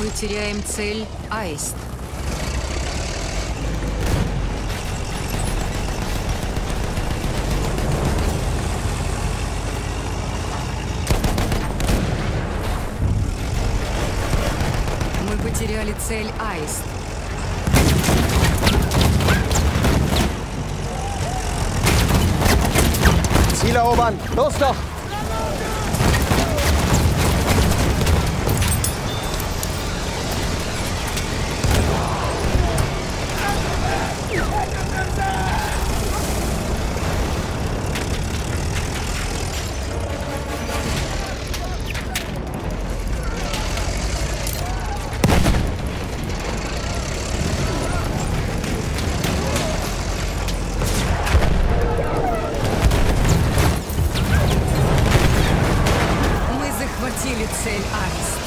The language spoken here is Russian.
Мы теряем цель Аист. Мы потеряли цель Аист. Ziel erobern! Los doch! Christ.